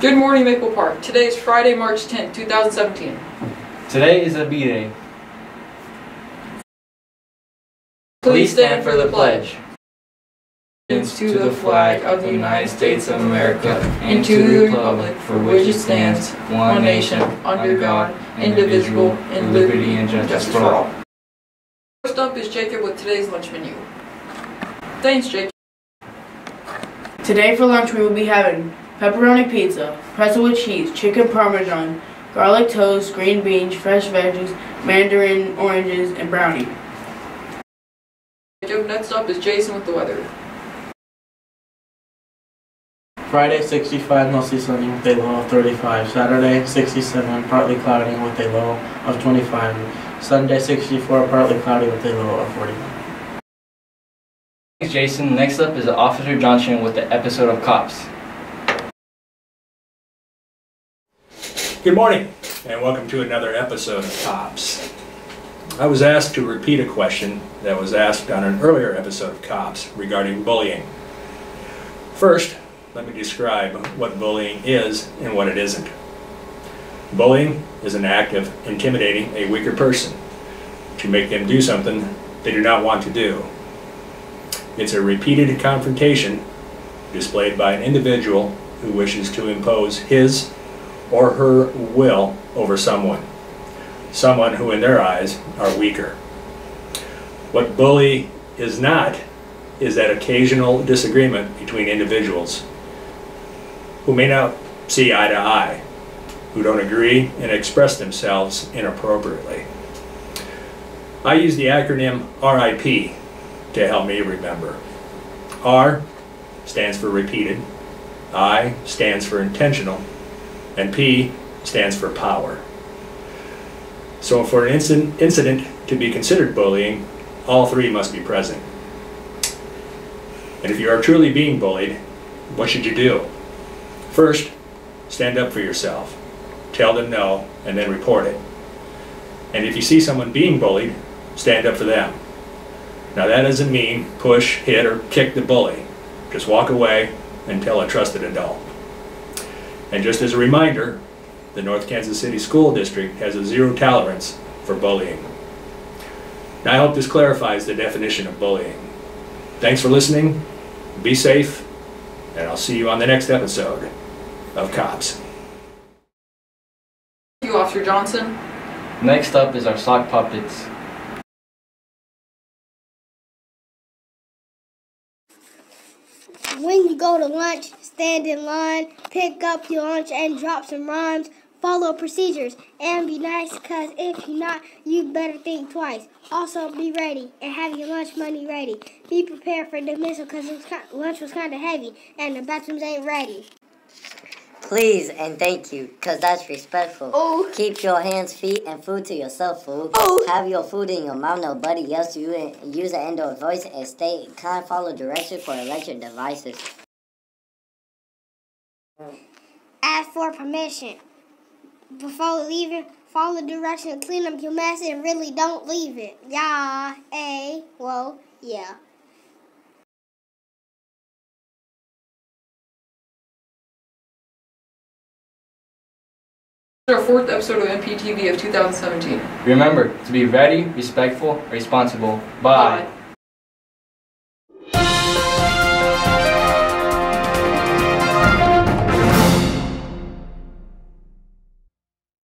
Good morning, Maple Park. Today is Friday, March 10th, 2017. Today is a B-Day. Please stand for the pledge. To the flag of the United States of America and to the republic for which it stands, one nation, under God, indivisible, in liberty and justice for all. First up is Jacob with today's lunch menu. Thanks, Jacob. Today for lunch we will be having pepperoni pizza, pretzel with cheese, chicken parmesan, garlic toast, green beans, fresh veggies, mandarin oranges, and brownie. Next up is Jason with the weather. Friday 65, mostly sunny with a low of 35. Saturday 67, partly cloudy with a low of 25. Sunday 64, partly cloudy with a low of 41. Thanks, Jason. Next up is Officer Johnson with the episode of Cops. Good morning, and welcome to another episode of Cops. I was asked to repeat a question that was asked on an earlier episode of Cops regarding bullying. First, let me describe what bullying is and what it isn't. Bullying is an act of intimidating a weaker person to make them do something they do not want to do. It's a repeated confrontation displayed by an individual who wishes to impose his or her will over someone, someone who in their eyes are weaker. What bully is not is that occasional disagreement between individuals who may not see eye to eye, who don't agree and express themselves inappropriately. I use the acronym RIP to help me remember. R stands for repeated, I stands for intentional, and P stands for power. So for an incident, incident to be considered bullying, all three must be present. And if you are truly being bullied, what should you do? First, stand up for yourself. Tell them no, and then report it. And if you see someone being bullied, stand up for them. Now that doesn't mean push, hit, or kick the bully. Just walk away and tell a trusted adult. And just as a reminder, the North Kansas City School District has a zero tolerance for bullying. Now I hope this clarifies the definition of bullying. Thanks for listening, be safe, and I'll see you on the next episode of Cops. Thank you, Officer Johnson. Next up is our sock puppets. When you go to lunch, stand in line, pick up your lunch and drop some rhymes. Follow procedures and be nice because if you're not, you better think twice. Also, be ready and have your lunch money ready. Be prepared for dismissal because lunch was kind of heavy and the bathrooms ain't ready. Please and thank you, because that's respectful. Oh. Keep your hands, feet, and food to yourself, fool. Oh. Have your food in your mouth, nobody else. You use an indoor voice and stay kind. Follow directions for electric devices. Ask for permission. Before leaving, follow directions, clean up your mess, and really don't leave it. Yeah, a, well, yeah. Our fourth episode of MPTV of 2017. Remember to be ready, respectful, responsible. Bye. Bye.